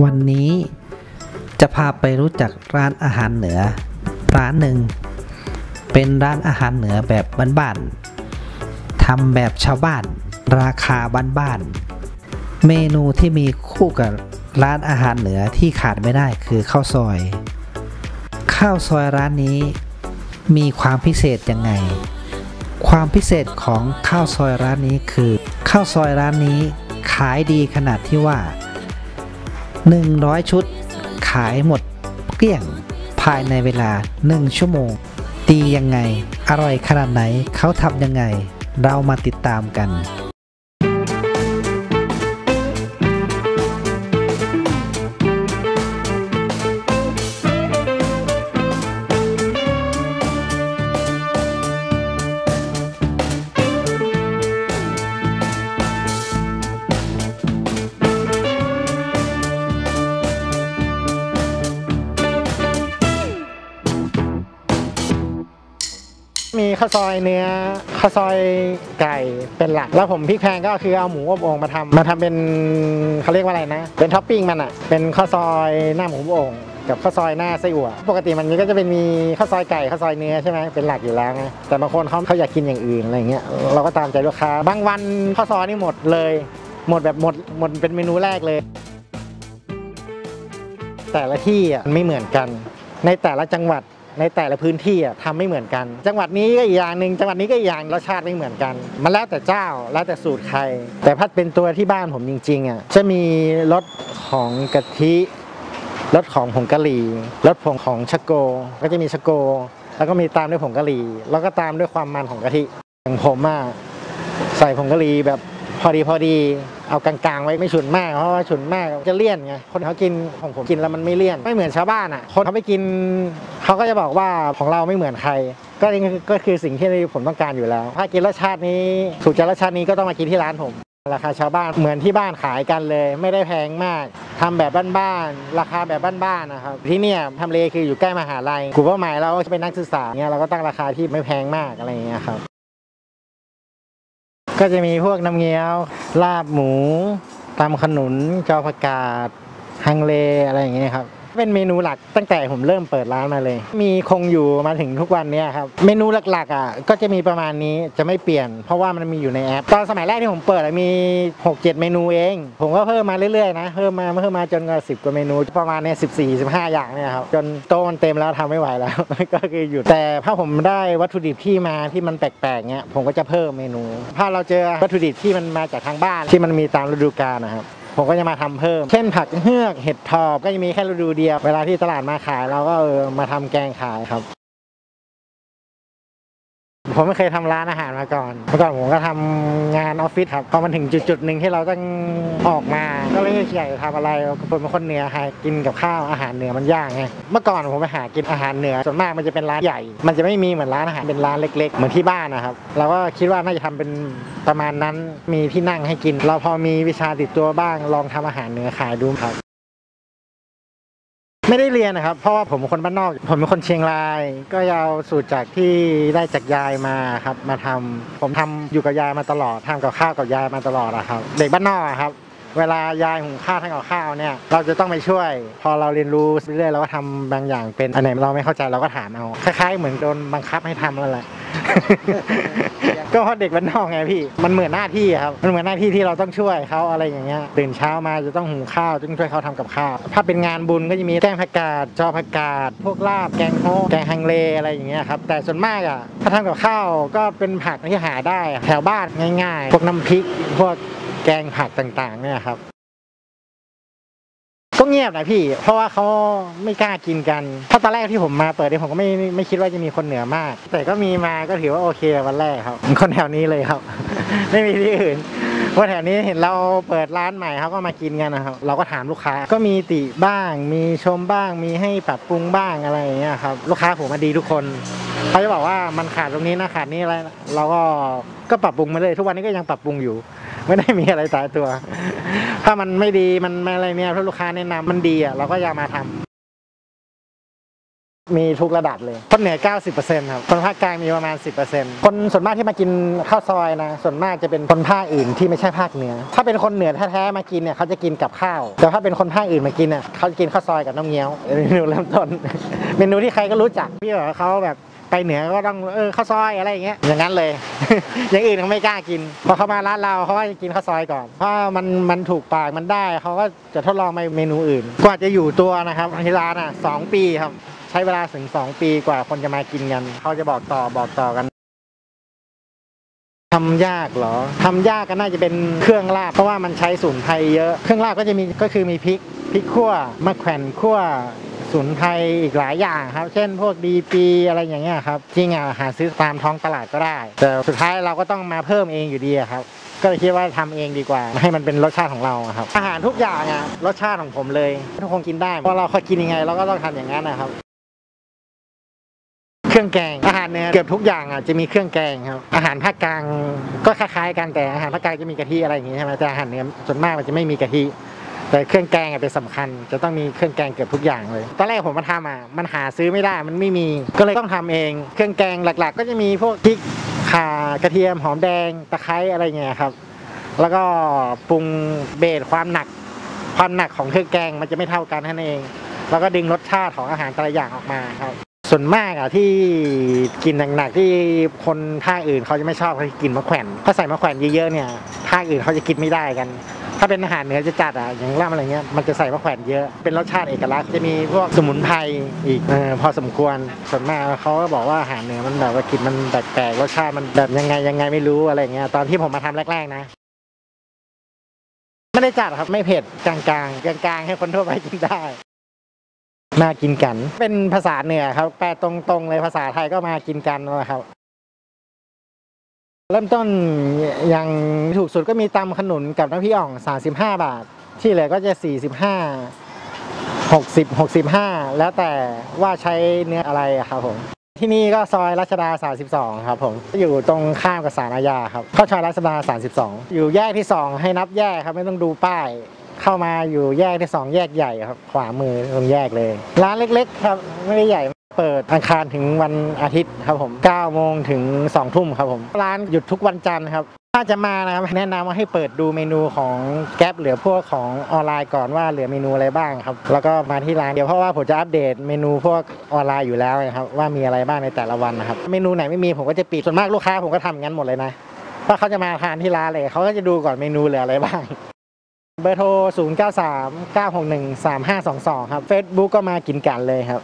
วันนี้จะพาไปรู้จักร้านอาหารเหนือ ร้านหนึ่ง เป็นร้านอาหารเหนือแบบบ้านๆทำแบบชาวบ้าน ราคาบ้านๆเมนูที่มีคู่กับร้านอาหารเหนือที่ขาดไม่ได้คือข้าวซอย ข้าวซอยร้านนี้มีความพิเศษยังไง ความพิเศษของข้าวซอยร้านนี้คือ ข้าวซอยร้านนี้ขายดีขนาดที่ว่า 100 ชุด ขายหมดเกลี้ยงภายในเวลา 1 ชั่วโมงดียังไง อร่อยขนาดไหนเขาทำยังไง เรามาติดตามกัน ข้าวซอยเนื้อข้าวซอยไก่เป็นหลัก แล้วผมพริกแพงก็คือเอาหมูอบโอ่งมาทำมาทำเป็นเขาเรียกว่าอะไรนะ เป็นท็อปปิ้งมันอะ เป็นข้าวซอยหน้าหมูอบโอ่งกับข้าวซอยหน้าไส้อั่วปกติมันก็จะเป็นมีข้าวซอยไก่ข้าวซอยเนื้อใช่ไหมเป็นหลักอยู่แล้วไงแต่บางคนเขาเขาอยากกินอย่างอื่นอะไรเงี้ยเราก็ตามใจลูกค้า บางวันข้าวซอยนี่หมดเลย หมดแบบหมดหมดเป็นเมนูแรกเลย แต่ละที่อะมันไม่เหมือนกัน ในแต่ละจังหวัด ในแต่ละพื้นที่อะทำไม่เหมือนกัน จังหวัดนี้ก็อีกอย่างหนึ่งจังหวัดนี้ก็อีกอย่างรสชาติไม่เหมือนกัน มันแล้วแต่เจ้าแล้วแต่สูตรใคร แต่พัดเป็นตัวที่บ้านผมจริงๆอะจะมีรสของกะทิรสของผงกะหรี่รสผงของชะโก ก็จะมีชะโก แล้วก็มีตามด้วยผงกะหรี่ แล้วก็ตามด้วยความมันของกะทิอย่างผมอะใส่ผงกะหรี่แบบ พอดีพอดีเอากลางๆไว้ไม่ฉุนมากเพราะว่าฉุนมากจะเลี่ยนไงคนเขากินของผมกินแล้วมันไม่เลี่ยนไม่เหมือนชาวบ้านอะคนเขาไปกินเขาก็จะบอกว่าของเราไม่เหมือนใคร ก็นี่ก็คือสิ่งที่ผมต้องการอยู่แล้ว ถ้ากินรสชาตินี้ถูกใจรสชาตินี้ก็ต้องมากินที่ร้านผมราคาชาวบ้านเหมือนที่บ้านขายกันเลย ไม่ได้แพงมากทำแบบบ้านๆราคาแบบบ้านๆนะครับที่เนี่ยทำเลคืออยู่ใกล้มหาลัยกลุ่มเป้าหมายเราก็เป็นนักศึกษาเนี่ยเราก็ตั้งราคาที่ไม่แพงมากอะไรอย่างเงี้ยครับ ก็จะมีพวกน้ำเงี้ยว ลาบหมูตำขนุนจอผักกาดฮังเลอะไรอย่างเงี้ยครับ เป็นเมนูหลักตั้งแต่ผมเริ่มเปิดร้านมาเลย มีคงอยู่มาถึงทุกวันนี้ครับ เมนูหลักๆอะก็จะมีประมาณนี้จะไม่เปลี่ยน เพราะว่ามันมีอยู่ในแอป ตอนสมัยแรกที่ผมเปิดมี 6-7 เมนูเอง ผมก็เพิ่มมาเรื่อยๆนะเพิ่มมาเพิ่มมาจนก็สิบกว่าเมนูประมาณเนี่ยสิบสี่สิบห้าอย่างเนี่ยครับจนโต๊ะมันเต็มแล้วทำไม่ไหวแล้ว ก็คือหยุดแต่ถ้าผมได้วัตถุดิบที่มาที่มันแปลกๆเงี้ยผมก็จะเพิ่มเมนู ถ้าเราเจอวัตถุดิบที่มันมาจากทางบ้านที่มันมีตามฤดูกาลนะครับ ผมก็จะมาทำเพิ่ม เช่นผักเฮือกเห็ดทอบก็จะมีแค่ฤดูเดียว เวลาที่ตลาดมาขายเราก็เออมาทำแกงขายครับ ผมไม่เคยทำร้านอาหารมาก่อนเมื่อก่อนผมก็ทำงานออฟฟิศครับพอมันถึงจุดๆหนึ่งที่เราต้องออกมา ก็เลยอยากจะทำอะไรผมเป็นคนเหนือหากินกับข้าวอาหารเหนือมันยากไงเมื่อก่อนผมไปหากินอาหารเหนือส่วนมากมันจะเป็นร้านใหญ่ มันจะไม่มีเหมือนร้านอาหารเป็นร้านเล็ก ๆ เหมือนที่บ้านนะครับเราก็คิดว่าน่าจะทำเป็นประมาณนั้นมีที่นั่งให้กิน เราพอมีวิชาติดตัวบ้างลองทำอาหารเหนือขายดูครับ ไม่ได้เรียนนะครับ เพราะว่าผมเป็นคนบ้านนอก ผมเป็นคนเชียงราย ก็เอาสูตรจากที่ได้จากยายมาครับ มาทำผมทำอยู่กับยายมาตลอดทำกับข้าวกับยายมาตลอดอะครับ เด็กบ้านนอกอะครับ เวลายายหุงข้าวทำกับข้าวเนี่ย เราจะต้องไปช่วย พอเราเรียนรู้เรื่อยๆเราก็ทำบางอย่างเป็นอันไหนเราไม่เข้าใจเราก็ถามเอา คล้ายๆ เหมือนโดนบังคับให้ทำนั่นแหละ ก็เพราะเด็กบ้านนอกไงพี่ มันเหมือนหน้าที่ครับ มันเหมือนหน้าที่ที่เราต้องช่วยเขาอะไรอย่างเงี้ย ตื่นเช้ามาจะต้องหุงข้าวต้องช่วยเขาทำกับข้าว ถ้าเป็นงานบุญก็จะมีแกงผักกาดจอผักกาด พวกลาบ แกงโฮแกงฮังเลอะไรอย่างเงี้ยครับ แต่ส่วนมากอะ ถ้าทำกับข้าวก็เป็นผักที่หาได้ แถวบ้านง่าย ๆ พวกน้ำพริก พวกแกงผักต่างๆเนี่ยครับ เงียบนะพี่ เพราะว่าเขาไม่กล้ากินกันเพราะตอนแรกที่ผมมาเปิดเนี่ยผมก็ไม่ไม่คิดว่าจะมีคนเหนือมาก แต่ก็มีมาก็ถือว่าโอเควันแรกครับ คนแถวนี้เลยครับ ไม่มีที่อื่นเพราะแถวนี้เห็นเราเปิดร้านใหม่เขาก็มากินกันนะครับ เราก็ถามลูกค้าก็มีติบ้าง มีชมบ้าง มีให้ปรับปรุงบ้างอะไรอย่างเงี้ยครับ ลูกค้าผมมาดีทุกคนเขาจะบอกว่ามันขาดตรงนี้นะขาดนี่อะไร เราก็ก็ปรับปรุงมาเลย ทุกวันนี้ก็ยังปรับปรุงอยู่ ไม่ได้มีอะไรตายตัว ถ้ามันไม่ดีมันอะไรเนี่ยถ้าลูกค้าแนะนำมันดีอะเราก็จะมาทำมีทุกระดับเลยคนเหนือ 90%ครับคนภาคกลางมีประมาณ 10%คนส่วนมากที่มากินข้าวซอยนะ ส่วนมากจะเป็นคนภาคอื่นที่ไม่ใช่ภาคเหนือ ถ้าเป็นคนเหนือแท้ๆมากินเนี่ยเขาจะกินกับข้าว แต่ถ้าเป็นคนภาคอื่นมากินเนี่ยเขาจะกินข้าวซอยกับน้ำเงี้ยวเมนูเริ่มต้นเมนูที่ใครก็รู้จักพี่บอกว่าเขาแบบ ไปเหนือก็ต้องเออข้าวซอยอะไรอย่างเงี้ยอย่างนั้นเลย อย่างอื่นเขาไม่กล้ากิน พอเขามาร้านเราเขาก็จะกินข้าวซอยก่อน เพราะมันมันถูกปากมันได้เขาก็จะทดลองเมนูอื่น กว่าจะอยู่ตัวนะครับที่ร้านอะสองปีครับใช้เวลาถึง 2 ปีกว่าคนจะมากินกันเขาจะบอกต่อบอกต่อกันทำยากเหรอทำยากก็น่าจะเป็นเครื่องลาบเพราะว่ามันใช้สมุนไพรเยอะ เครื่องลาบก็จะมีก็คือมีพริกพริกขั่วมะแขวนขั่ว สมุนไพรอีกหลายอย่างครับ เช่นพวกดีปีอะไรอย่างเงี้ยครับจริงอะหาซื้อตามท้องตลาดก็ได้ แต่สุดท้ายเราก็ต้องมาเพิ่มเองอยู่ดีครับก็เลยคิดว่าทำเองดีกว่า ให้มันเป็นรสชาติของเราครับ อาหารทุกอย่างอะรสชาติของผมเลยทุกคนกินได้เพราะเราเคยกินยังไงเราก็ต้องทำอย่างนั้นนะครับ เครื่องแกงอาหารเนี่ยเกือบทุกอย่างอะจะมีเครื่องแกงครับอาหารภาคกลางก็คล้ายๆกันแต่อาหารภาคกลางจะมีกะทิอะไรอย่างงี้ใช่ไหมแต่อาหารเหนือส่วนมากมันจะไม่มีกะทิ แต่เครื่องแกงอะเป็นสำคัญ จะต้องมีเครื่องแกงเกือบทุกอย่างเลย ตอนแรกผมมาทำอะมันหาซื้อไม่ได้มันไม่มีก็เลยต้องทำเอง เครื่องแกงหลัก ๆ ก็จะมีพวกพริกข่ากระเทียมหอมแดงตะไคร้อะไรเงี้ยครับ แล้วก็ปรุงเบสความหนัก ความหนักของเครื่องแกงมันจะไม่เท่ากันนั่นเอง แล้วก็ดึงรสชาติของอาหารแต่ละอย่างออกมาครับส่วนมากอะที่กินหนักๆที่คนภาคอื่นเขาจะไม่ชอบเขาจะกินมะแขวนถ้าใส่มะแขวนเยอะๆเนี่ยภาคอื่นเขาจะกินไม่ได้กัน ถ้าเป็นอาหารเหนือจะจัดอะอย่างลาบอะไรเงี้ยมันจะใส่มะแขวนเยอะเป็นรสชาติเอกลักษณ์จะมีพวกสมุนไพรอีกอพอสมควรส่วนมากเขาก็บอกว่าอาหารเหนือมันแบบว่ากินมันแปลกๆรสชาติมันแบบยังไงยังไงไม่รู้อะไรเงี้ยตอนที่ผมมาทำแรกๆนะไม่ได้จัดครับไม่เผ็ดกลางๆ กลางๆ ให้คนทั่วไปกินได้มากินกัน เป็นภาษาเหนือครับแปลตรงๆเลยภาษาไทยก็มากินกันนะครับ เริ่มต้นอย่างถูกสุดก็มีตำขนุนกับน้ำพริกอ่อง 35 บาท ที่เหลือก็จะ 45 60 65 แล้วแต่ว่าใช้เนื้ออะไรครับผม ที่นี่ก็ซอยรัชดา 32 ครับผมอยู่ตรงข้ามกับศาลอาญาครับเข้าซอยรัชดา 32 อยู่แยกที่ 2 ให้นับแยกครับไม่ต้องดูป้ายเข้ามาอยู่แยกที่ 2 แยกใหญ่ครับ ขวามือตรงแยกเลย ร้านเล็ก ๆ ครับไม่ได้ใหญ่ เปิดอังคารถึงวันอาทิตย์ครับผม9โมงถึง2ทุ่มครับผม ร้านหยุดทุกวันจันทร์ครับ ถ้าจะมานะครับแนะนำว่าให้เปิดดูเมนูของแก๊ปเหรือพวกของออนไลน์ก่อนว่าเหลือเมนูอะไรบ้างครับ แล้วก็มาที่ร้านเดี๋ยวเพราะว่าผมจะอัปเดตเมนูพวกออนไลน์อยู่แล้วนะครับว่ามีอะไรบ้างในแต่ละวันนะครับ เมนูไหนไม่มีผมก็จะปิดส่วนมากลูกค้าผมก็ทำอย่างั้นหมดเลยนะเพราะเขาจะมาทานที่ร้านเลยเขาก็จะดูก่อนเมนูเหลืออะไรบ้างเบอร์โทร 0 9 3 9 6 1 3 5 2 2 ครับ Facebook ก็มากินกันเลยครับ